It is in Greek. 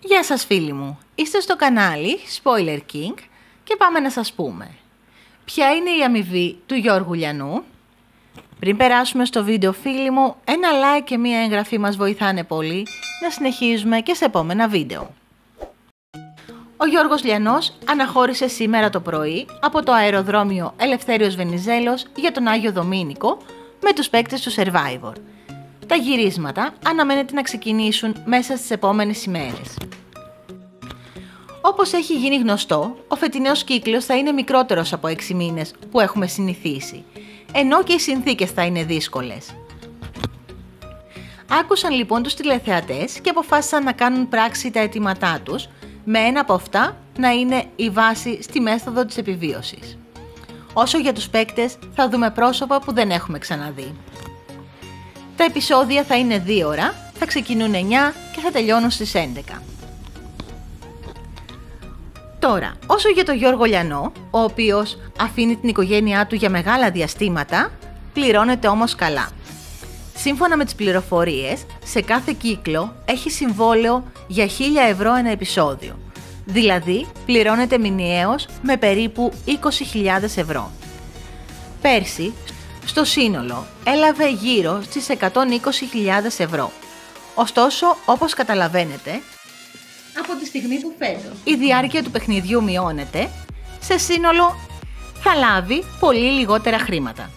Γεια σας φίλοι μου, είστε στο κανάλι Spoiler King και πάμε να σας πούμε Ποια είναι η αμοιβή του Γιώργου Λιανού; Πριν περάσουμε στο βίντεο φίλοι μου, ένα like και μία εγγραφή μας βοηθάνε πολύ να συνεχίζουμε και σε επόμενα βίντεο ο Γιώργος Λιανός αναχώρησε σήμερα το πρωί από το αεροδρόμιο Ελευθέριος Βενιζέλος για τον Άγιο Δομήνικο με τους παίκτες του Survivor. Τα γυρίσματα αναμένεται να ξεκινήσουν μέσα στις επόμενες ημέρες. Όπως έχει γίνει γνωστό, ο φετινός κύκλος θα είναι μικρότερος από 6 μήνες που έχουμε συνηθίσει, ενώ και οι συνθήκες θα είναι δύσκολες. Άκουσαν λοιπόν τους τηλεθεατές και αποφάσισαν να κάνουν πράξη τα αιτήματά τους, με ένα από αυτά να είναι η βάση στη μέθοδο της επιβίωσης. Όσο για τους παίκτες θα δούμε πρόσωπα που δεν έχουμε ξαναδεί. Τα επεισόδια θα είναι 2 ώρα, θα ξεκινούν 9 και θα τελειώνουν στις 11. Τώρα, όσο για τον Γιώργο Λιανό, ο οποίος αφήνει την οικογένειά του για μεγάλα διαστήματα, πληρώνεται όμως καλά. Σύμφωνα με τις πληροφορίες, σε κάθε κύκλο έχει συμβόλαιο για 1000 ευρώ ένα επεισόδιο. Δηλαδή, πληρώνεται μηνιαίως με περίπου 20.000 ευρώ. Πέρσι, στο σύνολο έλαβε γύρω στις 120.000 ευρώ. Ωστόσο, όπως καταλαβαίνετε, από τη στιγμή που φέτος η διάρκεια του παιχνιδιού μειώνεται, σε σύνολο θα λάβει πολύ λιγότερα χρήματα.